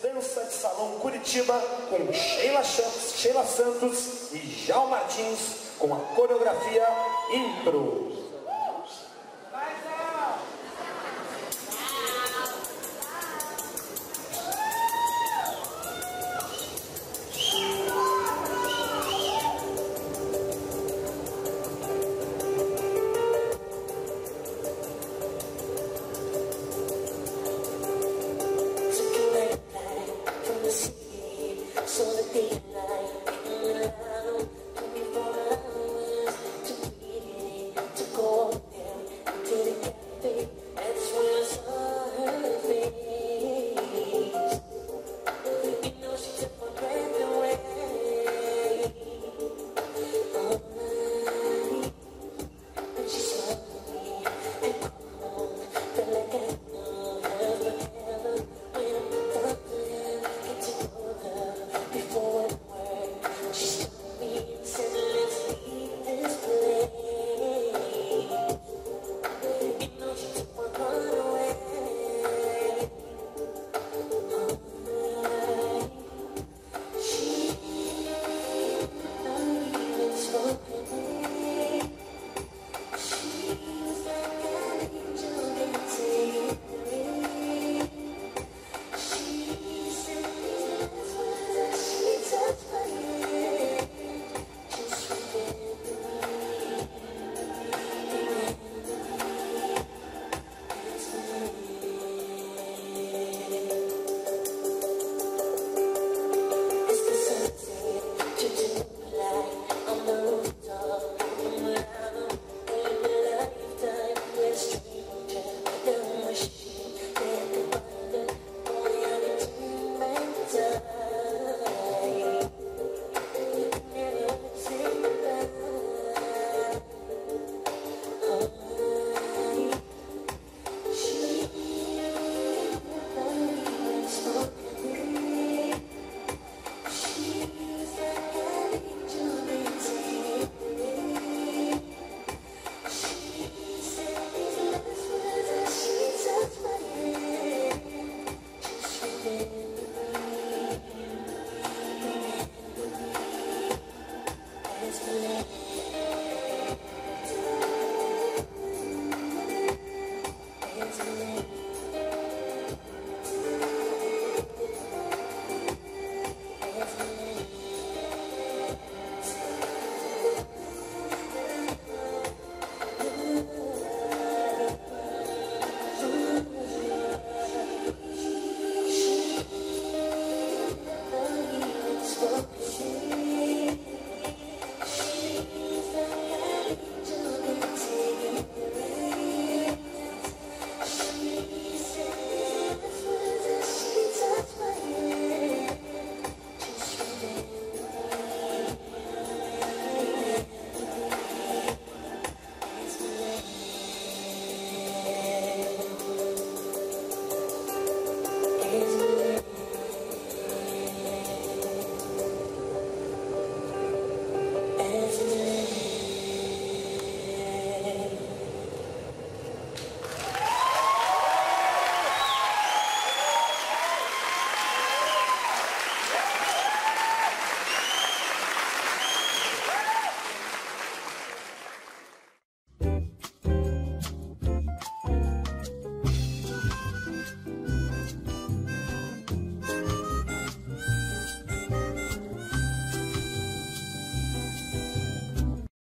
temos Dança de Salão Curitiba com Sheila, Champs, Sheila Santos e Jal Martins com a coreografia Impro.